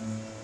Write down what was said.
Mm-hmm.